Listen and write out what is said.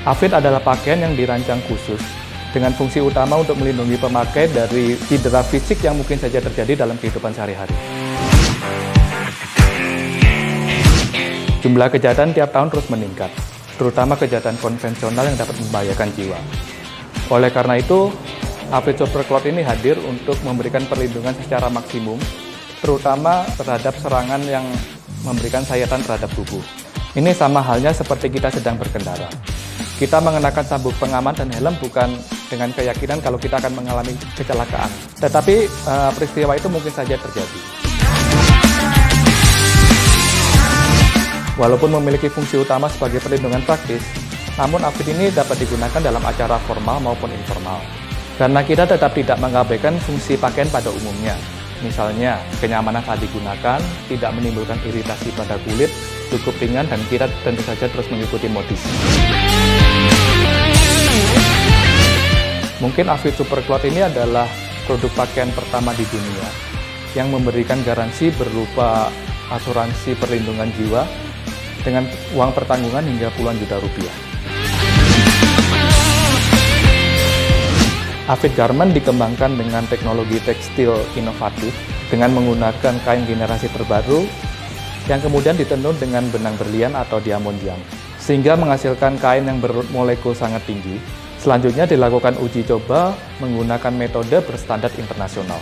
Afid adalah pakaian yang dirancang khusus dengan fungsi utama untuk melindungi pemakai dari cedera fisik yang mungkin saja terjadi dalam kehidupan sehari-hari. Jumlah kejahatan tiap tahun terus meningkat, terutama kejahatan konvensional yang dapat membahayakan jiwa. Oleh karena itu, Afid Super Cloud ini hadir untuk memberikan perlindungan secara maksimum, terutama terhadap serangan yang memberikan sayatan terhadap tubuh. Ini sama halnya seperti kita sedang berkendara. Kita mengenakan sabuk pengaman dan helm bukan dengan keyakinan kalau kita akan mengalami kecelakaan. Tetapi uh, peristiwa itu mungkin saja terjadi. Walaupun memiliki fungsi utama sebagai perlindungan praktis, namun AFID ini dapat digunakan dalam acara formal maupun informal. Karena kita tetap tidak mengabaikan fungsi pakaian pada umumnya. Misalnya, kenyamanan saat digunakan, tidak menimbulkan iritasi pada kulit, cukup ringan, dan kita tentu saja terus mengikuti modis. Mungkin Afid Super Cloud ini adalah produk pakaian pertama di dunia yang memberikan garansi berupa asuransi perlindungan jiwa dengan uang pertanggungan hingga puluhan juta rupiah. Afid Garment dikembangkan dengan teknologi tekstil inovatif dengan menggunakan kain generasi terbaru yang kemudian ditenun dengan benang berlian atau diamond jam, sehingga menghasilkan kain yang bermolekul sangat tinggi Selanjutnya dilakukan uji coba menggunakan metode berstandar internasional.